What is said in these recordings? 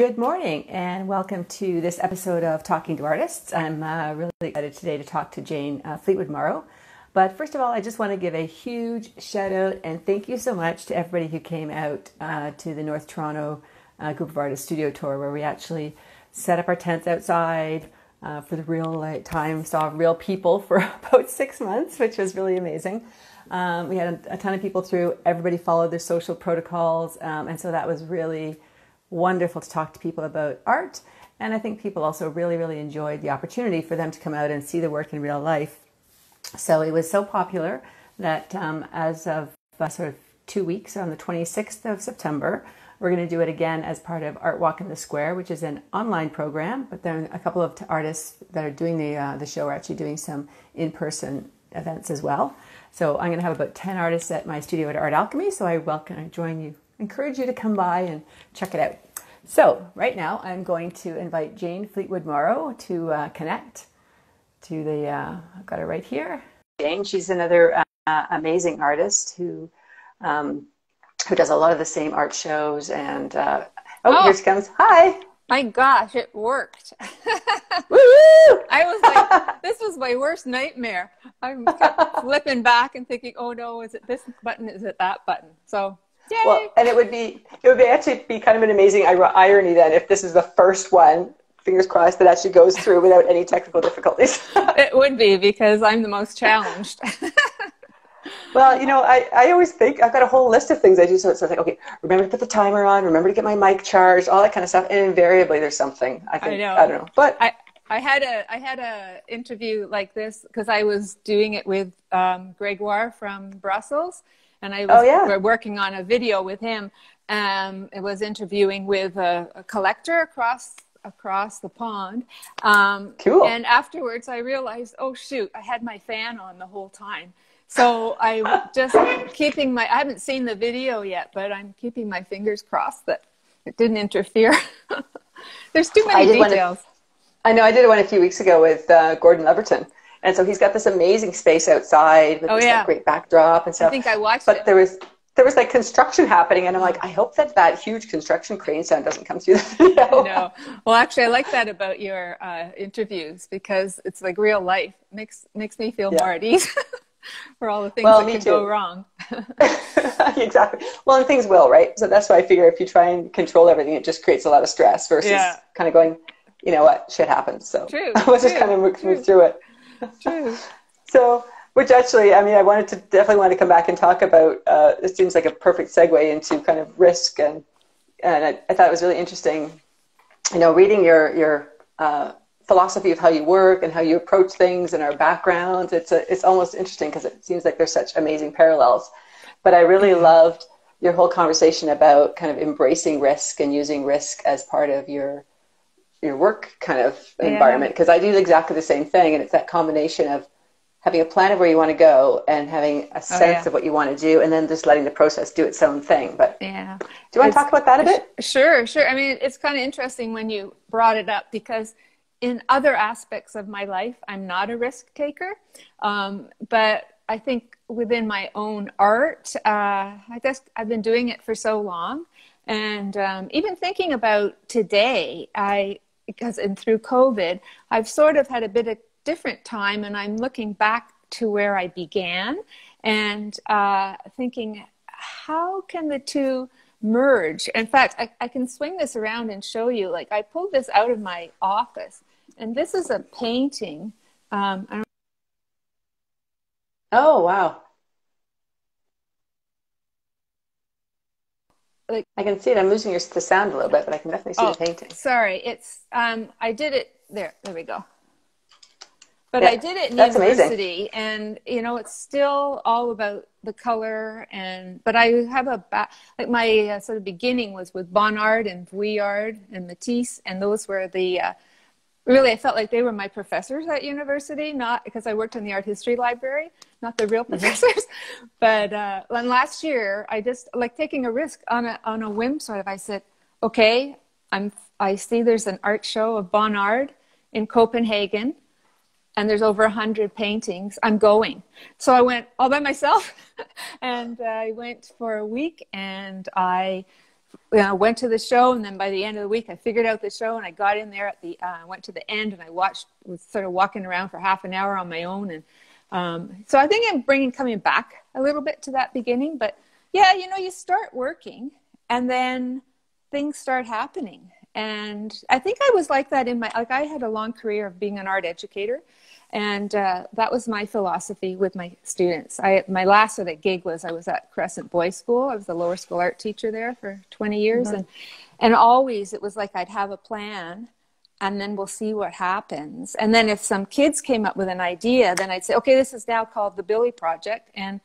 Good morning and welcome to this episode of Talking to Artists. I'm uh, really excited today to talk to Jane uh, Fleetwood Morrow. But first of all, I just want to give a huge shout out and thank you so much to everybody who came out uh, to the North Toronto uh, Group of Artists studio tour where we actually set up our tents outside uh, for the real time, saw real people for about six months, which was really amazing. Um, we had a, a, ton of people through. Everybody followed their social protocols, um, and so that was really wonderful to talk to people about art. And I think people also really, really enjoyed the opportunity for them to come out and see the work in real life. So it was so popular that um, as of uh, sort of two weeks on the 26th of September, we're going to do it again as part of Art Walk in the Square, which is an online program. But then a couple of artists that are doing the uh, the show are actually doing some in person events as well. So I'm going to have about 10 artists at my studio at Art Alchemy. So I welcome, I join you, encourage you to come by and check it out. So right now I'm going to invite Jane Fleetwood Morrow to uh, connect to the, uh, I've got her right here. Jane, she's another uh, amazing artist who, um, who does a lot of the same art shows and, uh, oh, oh, here she comes. Hi. My gosh, it worked. I was like, this was my worst nightmare. I'm flipping back and thinking, oh no, is it this button? Is it that button? So, yay. Well, and it would be, it would be actually be kind of an amazing irony then if this is the first one, fingers crossed, that actually goes through without any technical difficulties. it would be because I'm the most challenged. Well, you know, I, I always think I've got a whole list of things I do. So it's like, okay, remember to put the timer on, remember to get my mic charged, all that kind of stuff. And invariably there's something. I think, I, know. I don't know. But I, I had a I had a interview like this because I was doing it with um, Gregoire from Brussels, and I was oh, yeah. working on a video with him. Um, it was interviewing with a, a collector across across the pond. Um, cool. And afterwards, I realized, oh shoot, I had my fan on the whole time. So I just keeping my, I haven't seen the video yet, but I'm keeping my fingers crossed that it didn't interfere. There's too many I details. I know I did one a few weeks ago with uh, Gordon Leverton. And so he's got this amazing space outside with oh, this yeah. like, great backdrop and stuff. I think I watched but it. there was there was like construction happening, and I'm like, I hope that that huge construction crane sound doesn't come through the video. No, well, actually, I like that about your uh, interviews because it's like real life. makes makes me feel yeah. more at ease. for all the things well, that can too. go wrong. exactly. Well, and things will, right? So that's why I figure if you try and control everything, it just creates a lot of stress versus yeah. kind of going, you know what, shit happens. So true, let's just kind of move, move through it. True. so, which actually, I mean, I wanted to definitely want to come back and talk about. Uh, it seems like a perfect segue into kind of risk, and and I, I thought it was really interesting. You know, reading your your uh, philosophy of how you work and how you approach things and our backgrounds. It's a, it's almost interesting because it seems like there's such amazing parallels. But I really mm-hmm. loved your whole conversation about kind of embracing risk and using risk as part of your your work kind of yeah. environment because I do exactly the same thing and it's that combination of having a plan of where you want to go and having a sense oh, yeah. of what you want to do and then just letting the process do its own thing but yeah do you want it's, to talk about that a bit sure sure i mean it's kind of interesting when you brought it up because in other aspects of my life, I'm not a risk taker. Um, but I think within my own art, uh, I guess I've been doing it for so long. And um, even thinking about today, I, because and through COVID, I've sort of had a bit of different time and I'm looking back to where I began and uh, thinking, how can the two merge? In fact, I, I can swing this around and show you. Like, I pulled this out of my office and this is a painting. Um, oh, wow. Like, I can see it. I'm losing your, the sound a little bit, but I can definitely see oh, the painting. Sorry, it's um, I did it there. There we go. But yeah, I did it in university, amazing. and you know, it's still all about the color. And but I have a back, like my uh, sort of beginning was with Bonnard and Vuillard and Matisse, and those were the uh, really, I felt like they were my professors at university, not because I worked in the art history library, not the real mm-hmm. professors. but uh, and last year, I just like taking a risk on a on a whim, sort of. I said, okay, I'm I see there's an art show of Bonnard in Copenhagen, and there's over a hundred paintings. I'm going. So I went all by myself, and I went for a week, and I you know, went to the show, and then by the end of the week, I figured out the show, and I got in there at the, uh, went to the end, and I watched, was sort of walking around for half an hour on my own, and um, so I think I'm bringing coming back a little bit to that beginning, but yeah, you know, you start working, and then things start happening, and I think I was like that in my like I had a long career of being an art educator, and uh, that was my philosophy with my students. I my last sort of gig was I was at Crescent Boys School. I was the lower school art teacher there for 20 years, mm-hmm. and and always it was like I'd have a plan, and then we'll see what happens. And then if some kids came up with an idea, then I'd say, okay, this is now called the Billy Project, and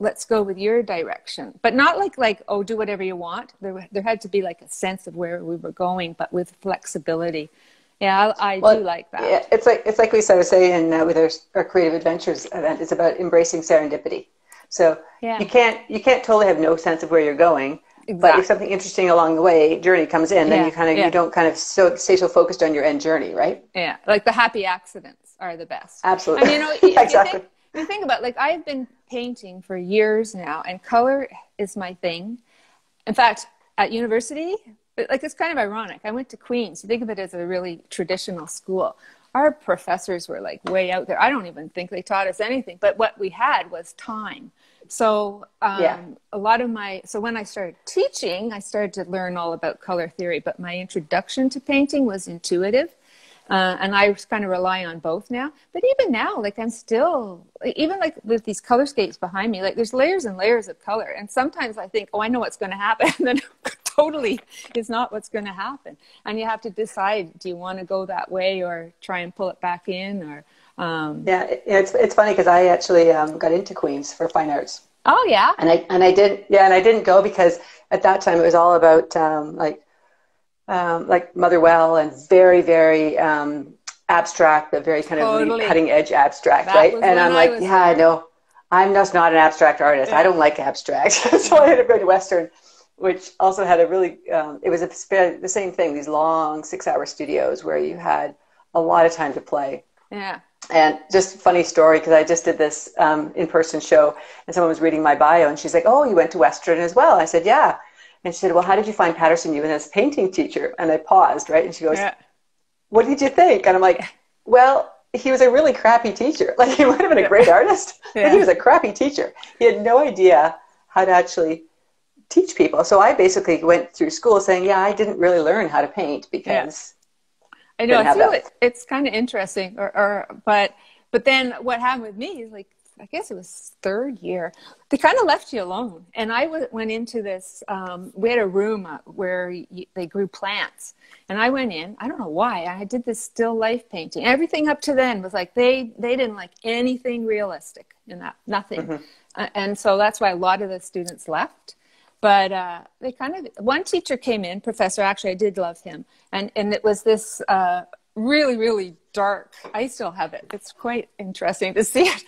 let's go with your direction. But not like like oh, do whatever you want. There there had to be like a sense of where we were going, but with flexibility. Yeah, I, I well, do like that. Yeah, it's like it's like we started saying uh, with our, our creative adventures event. It's about embracing serendipity. So yeah. you can't you can't totally have no sense of where you're going. Exactly. But if something interesting along the way journey comes in, then yeah. you kind of yeah. you don't kind of so stay so focused on your end journey, right? Yeah, like the happy accidents are the best. Absolutely. I mean, you know, exactly. You think, you think about like I've been painting for years now, and color is my thing. In fact, at university, but like it's kind of ironic. I went to Queens. You think of it as a really traditional school. Our professors were like way out there. I don't even think they taught us anything. But what we had was time. So um, yeah. a lot of my so when I started teaching, I started to learn all about color theory. But my introduction to painting was intuitive. Uh, and I kind of rely on both now. But even now, like I'm still, even like with these color colorscapes behind me, like there's layers and layers of color. And sometimes I think, oh, I know what's going to happen. and then totally is not what's going to happen. And you have to decide, do you want to go that way or try and pull it back in or, um, yeah, it's, it's funny because I actually um, got into Queens for fine arts. Oh yeah. And I, and I did, yeah. And I didn't go because at that time it was all about, um, like, um, like Motherwell and very, very um, abstract, but very kind of totally. cutting edge abstract, that right? And I'm like, yeah, there. no, I'm just not an abstract artist. Yeah. I don't like abstract. so I ended up going to Western, which also had a really, um, it was a, the same thing, these long six hour studios where you had a lot of time to play. Yeah. And just funny story because I just did this um, in person show and someone was reading my bio and she's like, Oh, you went to Western as well. I said, Yeah. And she said, Well, how did you find Paterson Ewen as painting teacher? And I paused, right? And she goes, yeah. What did you think? And I'm like, Well, he was a really crappy teacher. Like, he might have been a great artist, yeah. but he was a crappy teacher. He had no idea how to actually teach people. So I basically went through school saying, Yeah, I didn't really learn how to paint because. Yeah. I know, it's, really, it's kind of interesting. Or, or, but, but then what happened with me is like, I guess it was third year, they kind of left you alone. And I w- went into this, um, we had a room uh, where y- they grew plants. And I went in, I don't know why, I did this still life painting. Everything up to then was like, they, they didn't like anything realistic in that, nothing. Mm-hmm. Uh, and so that's why a lot of the students left. But uh, they kind of, one teacher came in, professor, actually, I did love him. And, and it was this uh, really, really dark. I still have it. It's quite interesting to see it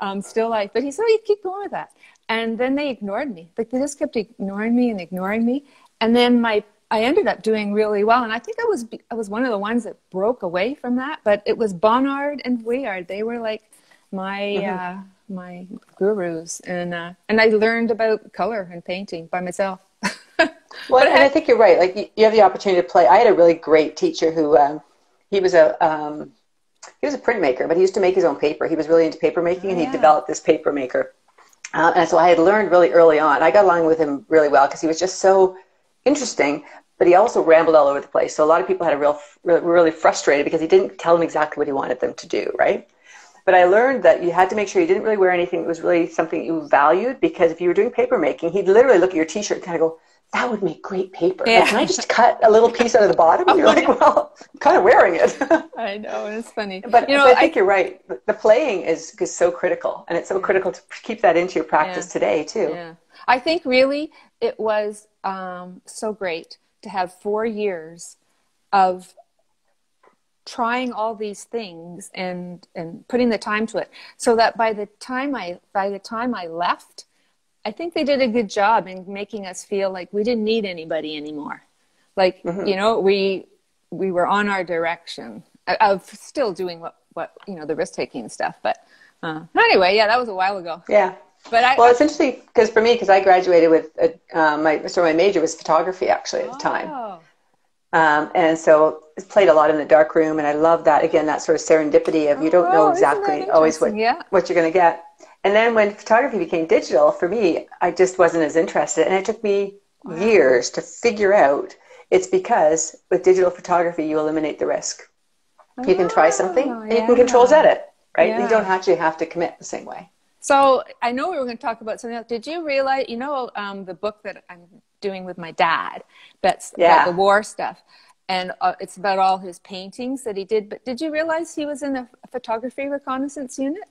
um, still life. But he said, oh, you keep going with that. And then they ignored me. Like they just kept ignoring me and ignoring me. And then my I ended up doing really well. And I think I was I was one of the ones that broke away from that. But it was Bonnard and Vuillard. They were like my mm-hmm. uh, my gurus, and uh, and I learned about color and painting by myself. well, and I, think you're right. Like you, have the opportunity to play. I had a really great teacher who um, he was a um, he was a printmaker, but he used to make his own paper. He was really into paper making, and he oh, developed this paper maker. Uh, and so I had learned really early on. I got along with him really well because he was just so interesting, but he also rambled all over the place. So a lot of people had a real, really, really frustrated because he didn't tell them exactly what he wanted them to do, right? But I learned that you had to make sure you didn't really wear anything that was really something you valued because if you were doing paper making, he'd literally look at your t-shirt and kind of go, that would make great paper. Yeah. Like, can I just cut a little piece out of the bottom? And you're like, well, I'm kind of wearing it. I know, it's funny. But, you know, but I think I, you're right. The playing is, is so critical, and it's so critical to keep that into your practice yeah. today, too. Yeah. I think really it was um, so great to have four years of trying all these things and and putting the time to it so that by the time i by the time i left I think they did a good job in making us feel like we didn't need anybody anymore. Like, mm-hmm. you know, we we were on our direction of still doing what what you know the risk taking stuff. But uh, anyway, yeah, that was a while ago. Yeah, but I, well, it's interesting because for me, because I graduated with a, uh, my so my major was photography actually at the time, oh. Um, and so it played a lot in the dark room, and I love that again that sort of serendipity of you don't know oh, exactly always what yeah. what you're going to get. And then when photography became digital, for me, I just wasn't as interested, and it took me wow. years to figure out it's because with digital photography you eliminate the risk. You can try something, oh, and you can control edit, right? Yeah. You don't actually have to commit the same way. So I know we were going to talk about something else. Did you realize, you know, um, the book that I'm doing with my dad, that's yeah. about the war stuff, and uh, it's about all his paintings that he did. But did you realize he was in the photography reconnaissance unit?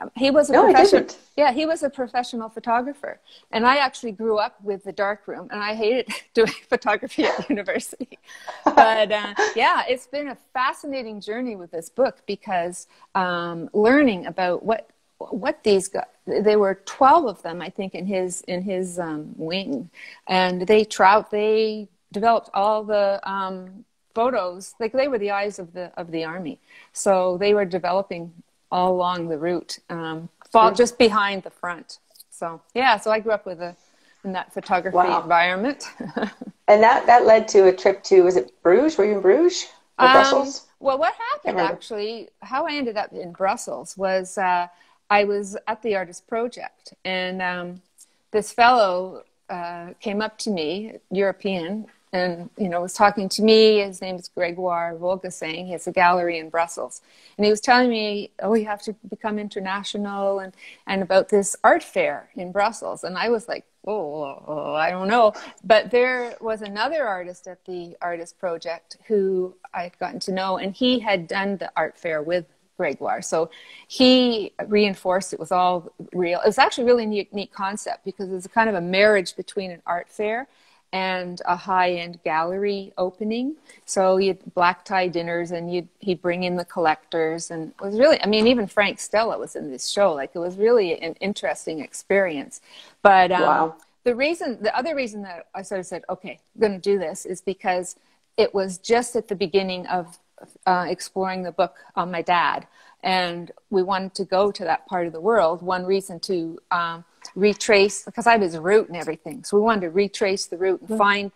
Um, he was a no, professional. Yeah, he was a professional photographer, and I actually grew up with the darkroom, and I hated doing photography at university. but uh, yeah, it's been a fascinating journey with this book because um, learning about what what these guys there were 12 of them i think in his in his um, wing. And they trout they developed all the um, photos like they were the eyes of the of the army. So they were developing all along the route um, fall just behind the front. So yeah so i grew up with a in that photography wow. environment. And that that led to a trip to was it bruges? Were you in bruges? Or um, brussels? well what happened actually how i ended up in brussels was uh, I was at the artist project, and um, this fellow uh, came up to me, European, and you know was talking to me. His name is Gregoire Vogelgesang. He has a gallery in Brussels, and he was telling me, "Oh, you have to become international," and and about this art fair in Brussels. And I was like, oh, oh, I don't know. But there was another artist at the artist project who I'd gotten to know, and he had done the art fair with Gregoire. So he reinforced it was all real. It was actually a really neat, neat concept because it's was kind of a marriage between an art fair and a high-end gallery opening. So you had black tie dinners, and you'd he'd bring in the collectors, and it was really. I mean, even Frank Stella was in this show. Like it was really an interesting experience. But um, wow. the reason, the other reason that I sort of said, okay, I'm going to do this, is because it was just at the beginning of uh, exploring the book on my dad, and we wanted to go to that part of the world. One reason to um, retrace because I have his route and everything, so we wanted to retrace the route and mm-hmm. find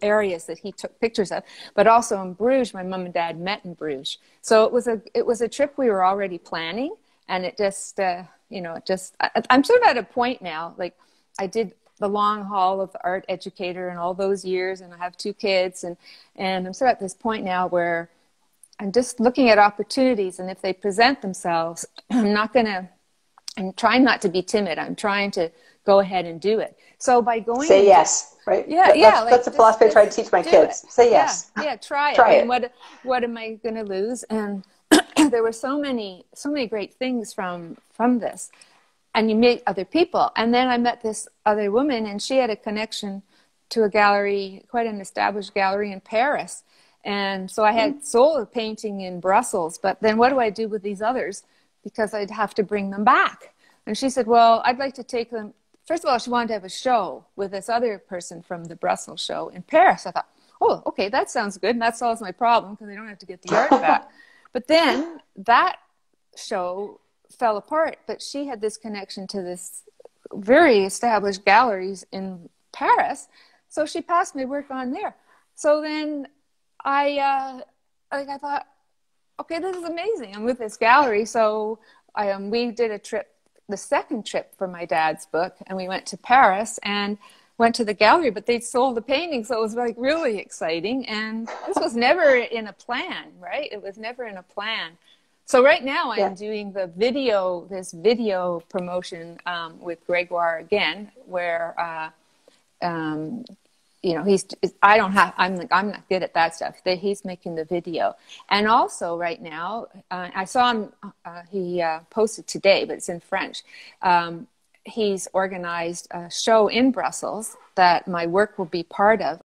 areas that he took pictures of. But also in Bruges, my mom and dad met in Bruges, so it was a it was a trip we were already planning, and it just uh, you know it just I, I'm sort of at a point now like I did the long haul of the art educator and all those years and I have two kids and and I'm sort of at this point now where I'm just looking at opportunities, and if they present themselves, I'm not going to. I'm trying not to be timid. I'm trying to go ahead and do it. So by going, say yes, right? Yeah, that, yeah. That's, like that's the philosophy I try to teach my kids. It. Say yes. Yeah, yeah try it. try it. what what am I going to lose? And there were so many so many great things from from this, and you meet other people. And then I met this other woman, and she had a connection to a gallery, quite an established gallery in Paris and so I had mm-hmm. sold painting in Brussels, but then what do I do with these others? Because I'd have to bring them back. And she said, Well, I'd like to take them. First of all, she wanted to have a show with this other person from the Brussels show in Paris. I thought, Oh, okay, that sounds good. And that solves my problem because I don't have to get the art back. but then that show fell apart, but she had this connection to this very established galleries in Paris. So she passed me work on there. So then I uh, like I thought, okay, this is amazing. I'm with this gallery, so I, um, we did a trip, the second trip for my dad's book, and we went to Paris and went to the gallery, but they'd sold the painting, so it was like really exciting. And this was never in a plan, right? It was never in a plan. So right now I'm yeah. doing the video, this video promotion um, with Gregoire again, where uh, um, you know he's i don't have i'm like i'm not good at that stuff that he's making the video. And also right now uh, i saw him uh, he uh, posted today but it's in french. Um, he's organized a show in brussels that my work will be part of